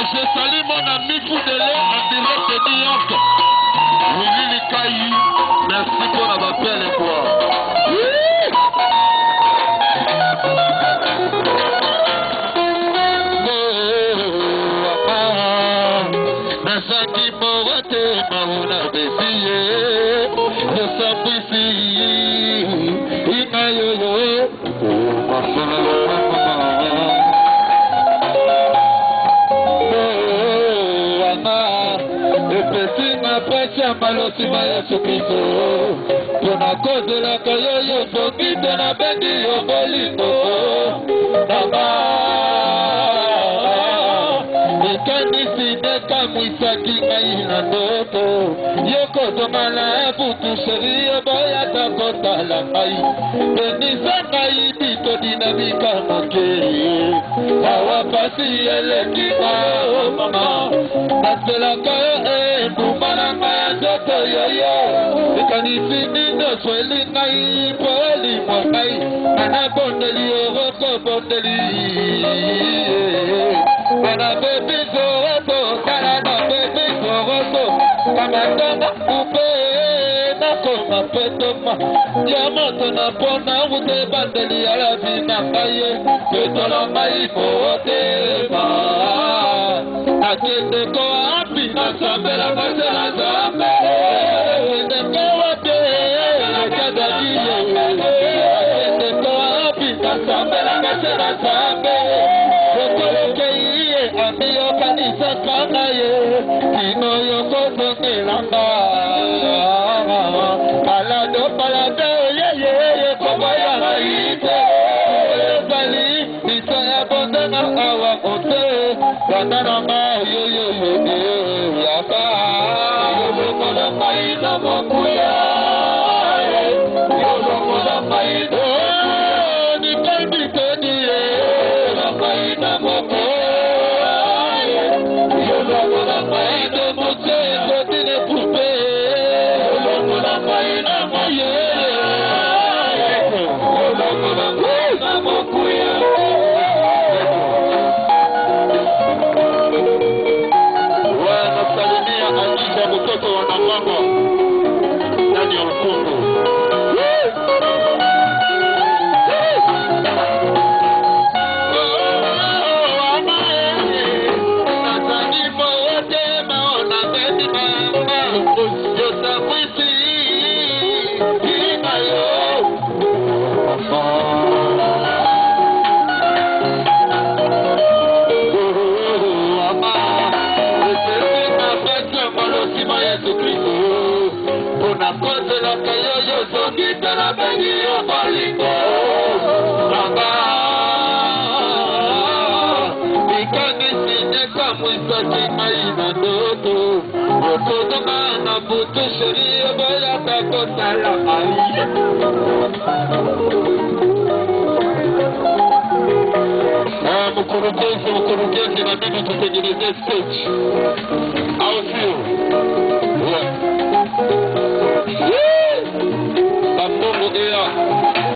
je salue mon ami Koudele en direct de New York. Willy Likayi, merci pour la belle étoile. nasaki mowate mauna besiye nasambisi pamba losima yesu kristo mpona kozelaka yo yo ndongi mpe nabengi yo bolingo baba ekanisi nekamwisaki ngai na ndoto yo kozongala butu sheri oboyaka kotala ngai penisa ngai bitodi na bikamoke awa pasi eleki ngao oh mama naselaka yo eh. yoyoyoyo ikanifini nosweli ngai poli mokai anabondeli orokobondeli anabebizorobo kananabebizorobo kamatanga ube nakoma petoma ya moto na mpona wute bandeli alavi na ngai ye petolo ngai mootema akendeko api nasambela kasela nzambe kọ́lá yé iná yọ kó gbóngbè lápá. Àlàdó palabẹ́ oyéyé yé kọ́kọ́ yàrá yìí tẹ̀. Olùgbàlì ìtàn ẹ̀bùn dáná àwọ̀ kò tẹ̀. Bàtàrà máa yóyó yòdì ìyàtọ̀. Olùkọ́ ló pa iná mọ́kù. na kozelaka yo yosoki te nabengi yo bolingo papa bikangisi ekamwisaki mai na ndoto okotoka na butu sheri eboyaka kotala mai mkurugenzi mkurugenzi na mimi tutengeneze stage au sio